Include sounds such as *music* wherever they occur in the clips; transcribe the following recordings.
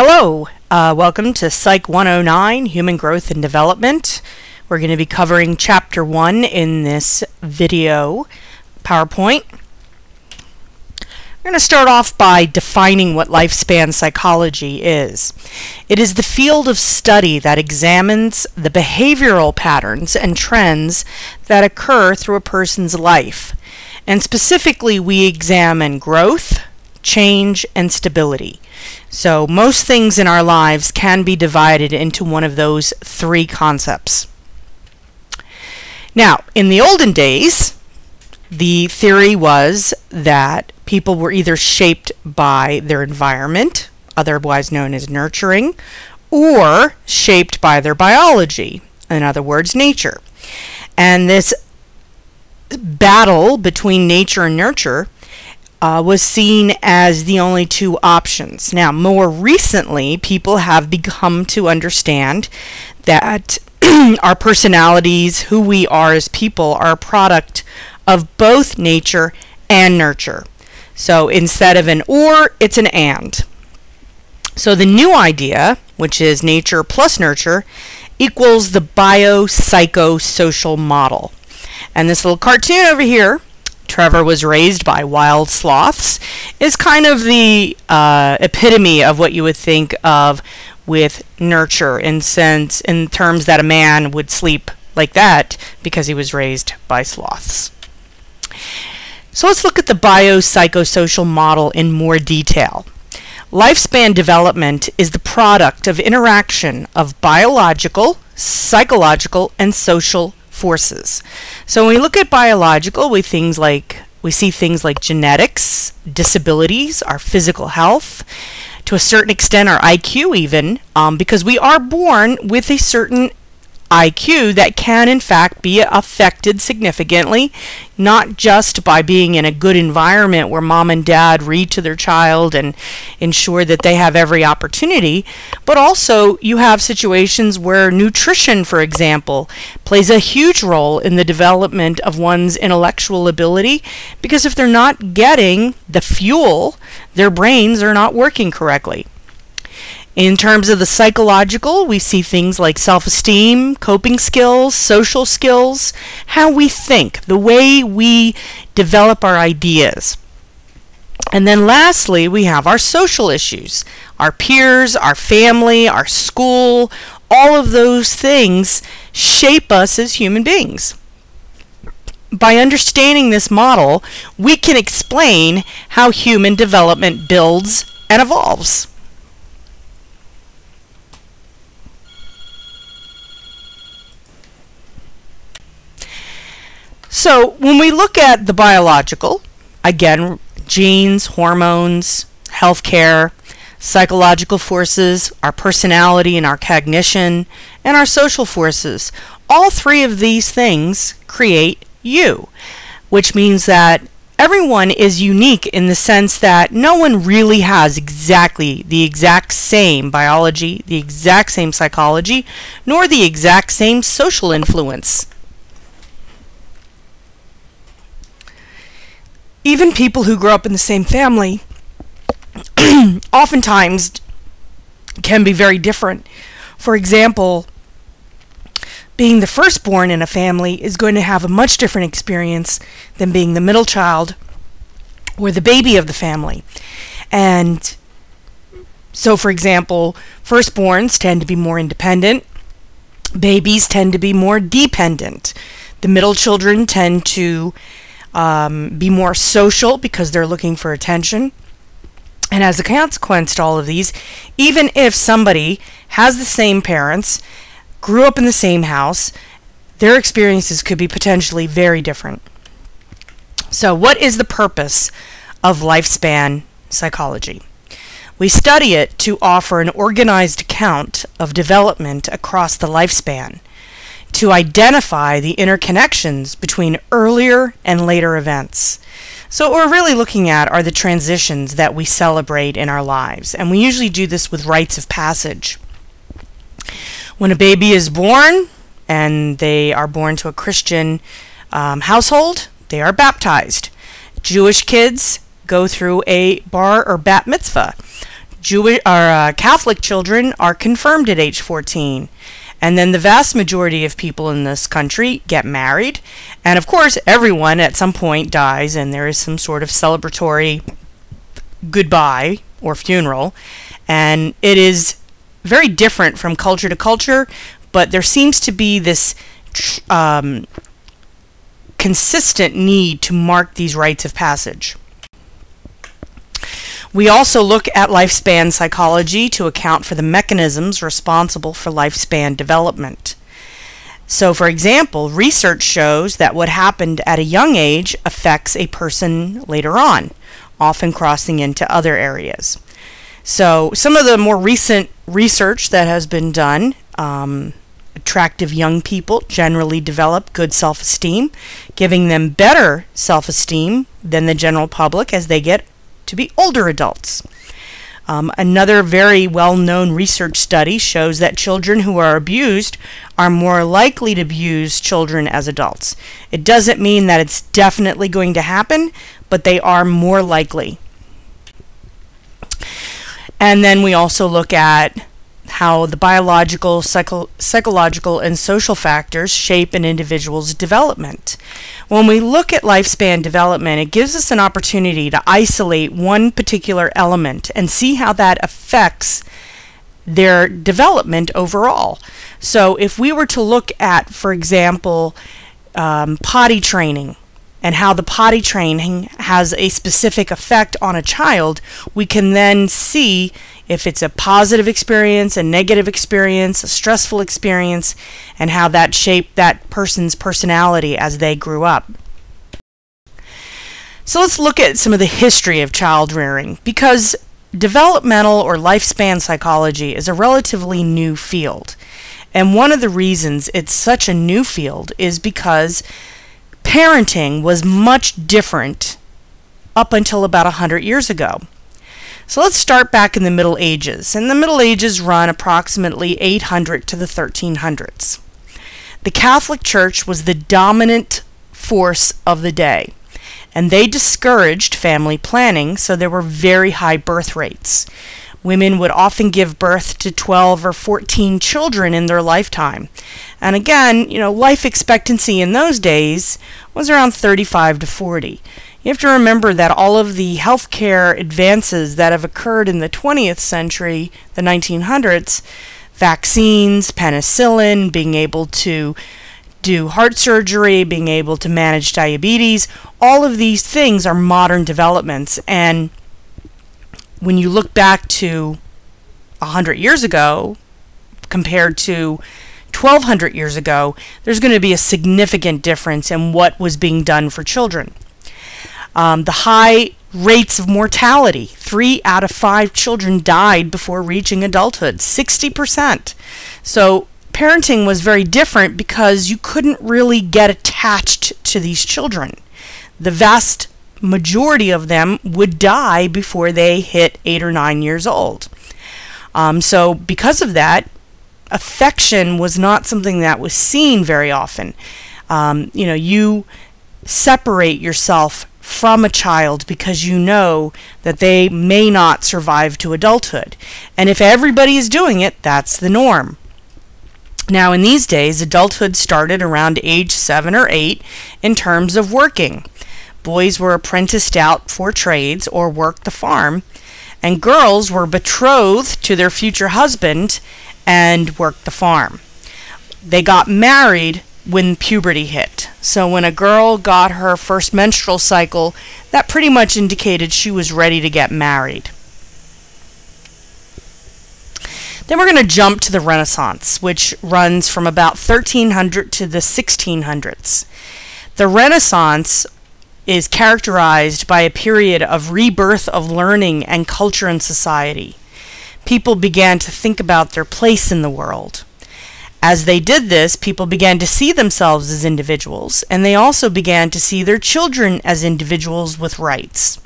Hello, uh, welcome to Psych 109 Human Growth and Development. We're going to be covering Chapter 1 in this video PowerPoint. We're going to start off by defining what lifespan psychology is. It is the field of study that examines the behavioral patterns and trends that occur through a person's life. And specifically, we examine growth, change, and stability. So most things in our lives can be divided into one of those three concepts. Now, in the olden days, the theory was that people were either shaped by their environment, otherwise known as nurturing, or shaped by their biology, in other words, nature. And this battle between nature and nurture uh, was seen as the only two options. Now, more recently, people have become to understand that *clears throat* our personalities, who we are as people, are a product of both nature and nurture. So instead of an or, it's an and. So the new idea, which is nature plus nurture, equals the biopsychosocial model. And this little cartoon over here Trevor was raised by wild sloths is kind of the uh, epitome of what you would think of with nurture in sense in terms that a man would sleep like that because he was raised by sloths. So let's look at the biopsychosocial model in more detail. Lifespan development is the product of interaction of biological, psychological, and social forces. So when we look at biological, we things like we see things like genetics, disabilities, our physical health, to a certain extent our IQ even, um, because we are born with a certain IQ that can in fact be affected significantly, not just by being in a good environment where mom and dad read to their child and ensure that they have every opportunity, but also you have situations where nutrition, for example, plays a huge role in the development of one's intellectual ability because if they're not getting the fuel, their brains are not working correctly. In terms of the psychological, we see things like self esteem, coping skills, social skills, how we think, the way we develop our ideas. And then lastly, we have our social issues our peers, our family, our school, all of those things shape us as human beings. By understanding this model, we can explain how human development builds and evolves. So when we look at the biological, again, genes, hormones, healthcare, psychological forces, our personality and our cognition, and our social forces, all three of these things create you, which means that everyone is unique in the sense that no one really has exactly the exact same biology, the exact same psychology, nor the exact same social influence. Even people who grow up in the same family *clears throat* oftentimes can be very different. For example, being the firstborn in a family is going to have a much different experience than being the middle child or the baby of the family. And so, for example, firstborns tend to be more independent, babies tend to be more dependent. The middle children tend to um, be more social because they're looking for attention. And as a consequence to all of these, even if somebody has the same parents, grew up in the same house, their experiences could be potentially very different. So, what is the purpose of lifespan psychology? We study it to offer an organized account of development across the lifespan to identify the interconnections between earlier and later events. So what we're really looking at are the transitions that we celebrate in our lives, and we usually do this with rites of passage. When a baby is born, and they are born to a Christian um, household, they are baptized. Jewish kids go through a bar or bat mitzvah Jewish or uh, Catholic children are confirmed at age 14. And then the vast majority of people in this country get married. And of course, everyone at some point dies, and there is some sort of celebratory goodbye or funeral. And it is very different from culture to culture, but there seems to be this um, consistent need to mark these rites of passage. We also look at lifespan psychology to account for the mechanisms responsible for lifespan development. So, for example, research shows that what happened at a young age affects a person later on, often crossing into other areas. So, some of the more recent research that has been done um, attractive young people generally develop good self esteem, giving them better self esteem than the general public as they get to be older adults. Um, another very well known research study shows that children who are abused are more likely to abuse children as adults. It doesn't mean that it's definitely going to happen, but they are more likely. And then we also look at how the biological, psycho psychological, and social factors shape an individual's development. When we look at lifespan development, it gives us an opportunity to isolate one particular element and see how that affects their development overall. So, if we were to look at, for example, um, potty training and how the potty training has a specific effect on a child, we can then see if it's a positive experience, a negative experience, a stressful experience, and how that shaped that person's personality as they grew up. So let's look at some of the history of child rearing because developmental or lifespan psychology is a relatively new field. And one of the reasons it's such a new field is because parenting was much different up until about 100 years ago. So let's start back in the Middle Ages. And the Middle Ages run approximately 800 to the 1300s. The Catholic Church was the dominant force of the day, and they discouraged family planning, so there were very high birth rates. Women would often give birth to 12 or 14 children in their lifetime. And again, you know, life expectancy in those days was around 35 to 40. You have to remember that all of the healthcare advances that have occurred in the 20th century, the 1900s, vaccines, penicillin, being able to do heart surgery, being able to manage diabetes, all of these things are modern developments. And when you look back to 100 years ago compared to 1200 years ago, there's going to be a significant difference in what was being done for children. Um, the high rates of mortality. Three out of five children died before reaching adulthood, 60%. So parenting was very different because you couldn't really get attached to these children. The vast majority of them would die before they hit eight or nine years old. Um, so, because of that, affection was not something that was seen very often. Um, you know, you separate yourself from a child because you know that they may not survive to adulthood. And if everybody is doing it, that's the norm. Now, in these days, adulthood started around age seven or eight in terms of working. Boys were apprenticed out for trades or worked the farm, and girls were betrothed to their future husband and worked the farm. They got married when puberty hit. So when a girl got her first menstrual cycle, that pretty much indicated she was ready to get married. Then we're going to jump to the Renaissance, which runs from about 1300 to the 1600s. The Renaissance is characterized by a period of rebirth of learning and culture and society. People began to think about their place in the world. As they did this, people began to see themselves as individuals, and they also began to see their children as individuals with rights.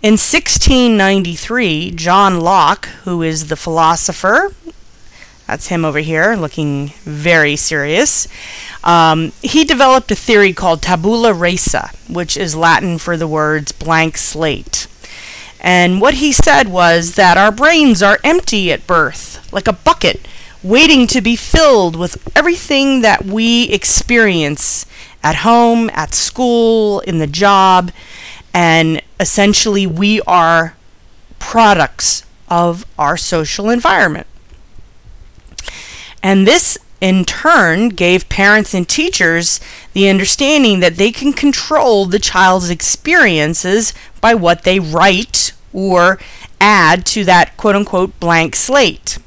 In 1693, John Locke, who is the philosopher, that's him over here looking very serious, um, he developed a theory called tabula rasa, which is Latin for the words blank slate. And what he said was that our brains are empty at birth, like a bucket, waiting to be filled with everything that we experience at home, at school, in the job, and essentially we are products of our social environment. And this in turn gave parents and teachers the understanding that they can control the child's experiences by what they write or add to that quote unquote blank slate.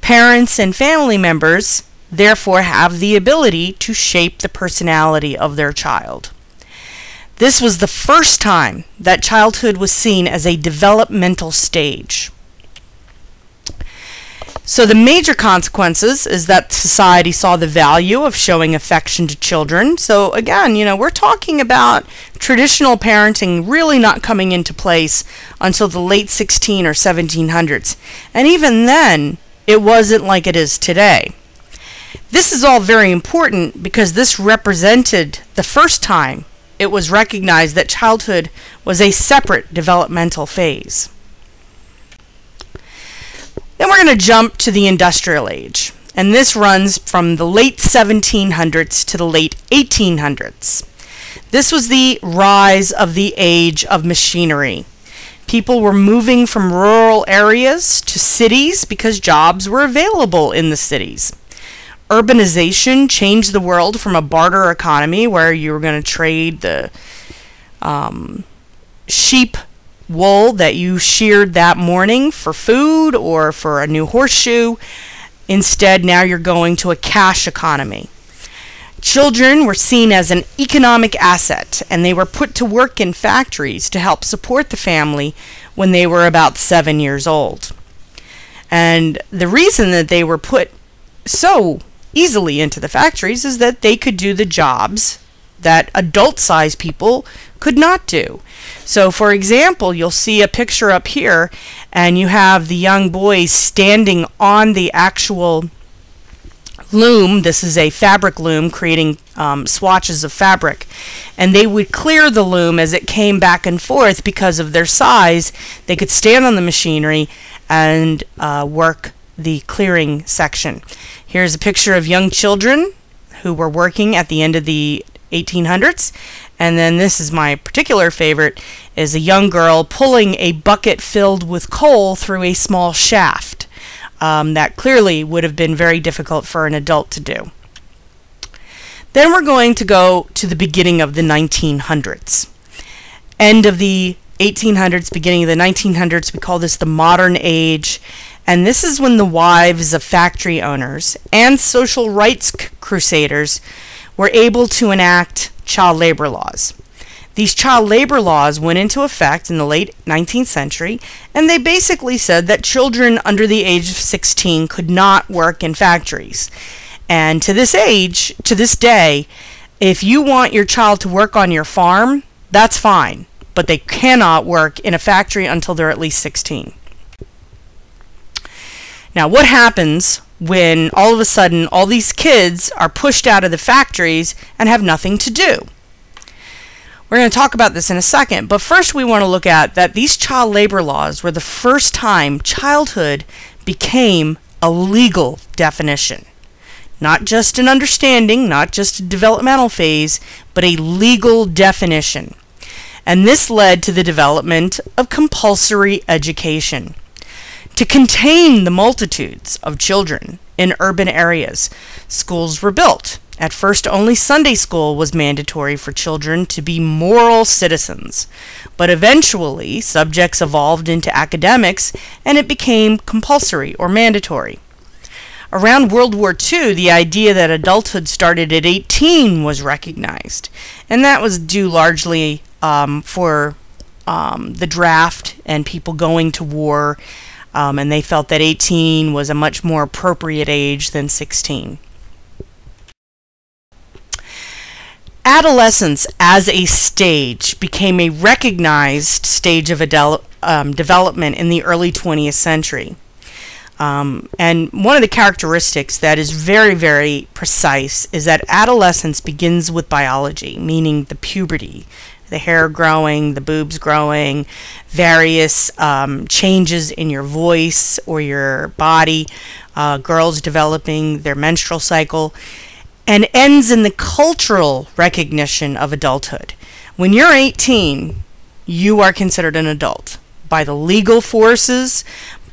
Parents and family members therefore have the ability to shape the personality of their child. This was the first time that childhood was seen as a developmental stage. So the major consequences is that society saw the value of showing affection to children. So again, you know, we're talking about traditional parenting really not coming into place until the late 16 or 1700s. And even then, it wasn't like it is today. This is all very important because this represented the first time it was recognized that childhood was a separate developmental phase. Then we're going to jump to the industrial age. And this runs from the late 1700s to the late 1800s. This was the rise of the age of machinery. People were moving from rural areas to cities because jobs were available in the cities. Urbanization changed the world from a barter economy where you were going to trade the um, sheep wool that you sheared that morning for food or for a new horseshoe. Instead, now you're going to a cash economy. Children were seen as an economic asset and they were put to work in factories to help support the family when they were about seven years old. And the reason that they were put so easily into the factories is that they could do the jobs that adult sized people could not do. So, for example, you'll see a picture up here, and you have the young boys standing on the actual loom. This is a fabric loom creating um, swatches of fabric. And they would clear the loom as it came back and forth because of their size. They could stand on the machinery and uh, work the clearing section. Here's a picture of young children who were working at the end of the 1800s. And then this is my particular favorite is a young girl pulling a bucket filled with coal through a small shaft. Um, that clearly would have been very difficult for an adult to do. Then we're going to go to the beginning of the 1900s. End of the 1800s, beginning of the 1900s, we call this the modern age. And this is when the wives of factory owners and social rights crusaders were able to enact child labor laws. These child labor laws went into effect in the late 19th century, and they basically said that children under the age of 16 could not work in factories. And to this age, to this day, if you want your child to work on your farm, that's fine, but they cannot work in a factory until they're at least 16. Now, what happens when all of a sudden all these kids are pushed out of the factories and have nothing to do? We're going to talk about this in a second, but first we want to look at that these child labor laws were the first time childhood became a legal definition. Not just an understanding, not just a developmental phase, but a legal definition. And this led to the development of compulsory education to contain the multitudes of children in urban areas. Schools were built. At first, only Sunday school was mandatory for children to be moral citizens, but eventually subjects evolved into academics and it became compulsory or mandatory. Around World War II, the idea that adulthood started at 18 was recognized, and that was due largely um, for um, the draft and people going to war um, and they felt that 18 was a much more appropriate age than 16. Adolescence as a stage became a recognized stage of um, development in the early 20th century. Um, and one of the characteristics that is very, very precise is that adolescence begins with biology, meaning the puberty. the hair growing, the boobs growing, various um, changes in your voice or your body, uh, girls developing their menstrual cycle, and ends in the cultural recognition of adulthood. When you're 18, you are considered an adult by the legal forces,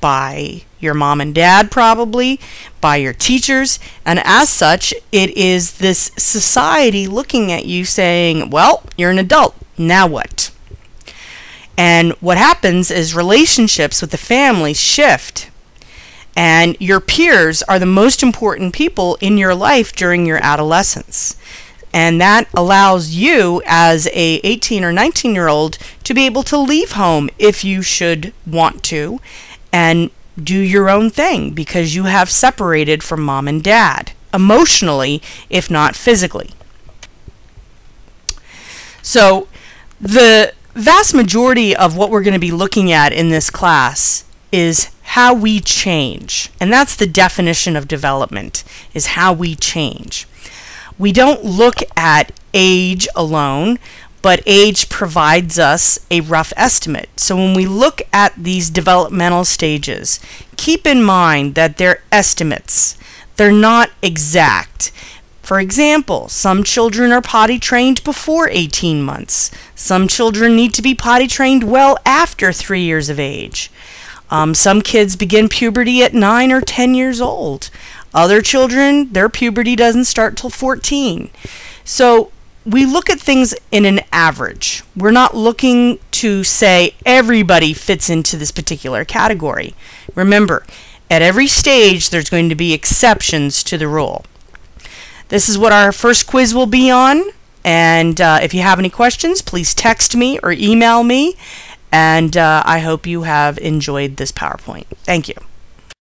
by your mom and dad, probably, by your teachers, and as such, it is this society looking at you saying, Well, you're an adult, now what? And what happens is relationships with the family shift. And your peers are the most important people in your life during your adolescence. And that allows you as a 18 or 19 year old to be able to leave home if you should want to and do your own thing because you have separated from mom and dad emotionally if not physically. So the vast majority of what we're going to be looking at in this class is how we change and that's the definition of development is how we change we don't look at age alone, but age provides us a rough estimate. So when we look at these developmental stages, keep in mind that they're estimates. They're not exact. For example, some children are potty trained before 18 months. Some children need to be potty trained well after 3 years of age. Um, some kids begin puberty at 9 or 10 years old. Other children, their puberty doesn't start till 14. So we look at things in an average. We're not looking to say everybody fits into this particular category. Remember, at every stage, there's going to be exceptions to the rule. This is what our first quiz will be on. And uh, if you have any questions, please text me or email me. And uh, I hope you have enjoyed this PowerPoint. Thank you.